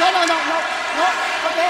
no, no, no, no, no, okay.